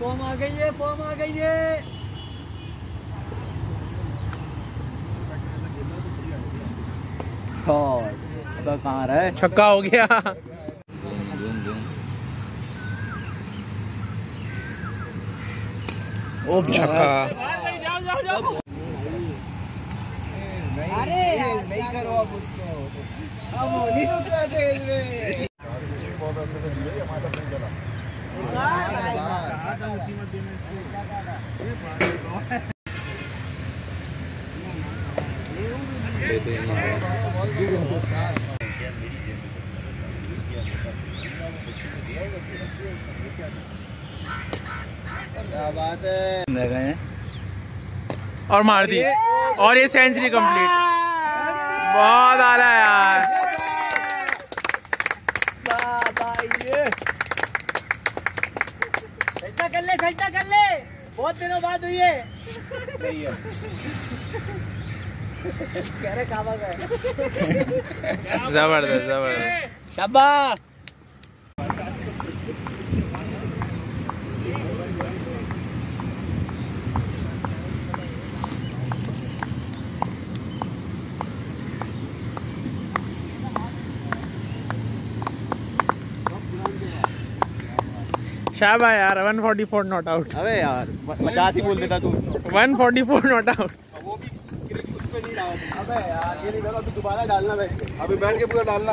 Form आ गई है form आ गई है। तो कहाँ रहे छक्का हो गया। ओ छक्का। अरे नहीं करो अब उसको। अब नहीं रुक रहे थे बात है और मार दी। और ये सेंचुरी कंप्लीट बहुत आ रहा है यार। सजदा कर ले सजदा कर ले। बहुत दिनों बाद हुई है। कह रहे ज़बरदस्त ज़बरदस्त। शाबाश। शाबा यार 144 नॉट आउट अबे यार पचास ही बोल देता तू। 144 नॉट आउट वो भी अबे यार ये नहीं अभी दोबारा डालना बैठ के अभी बैठ के पूरा डालना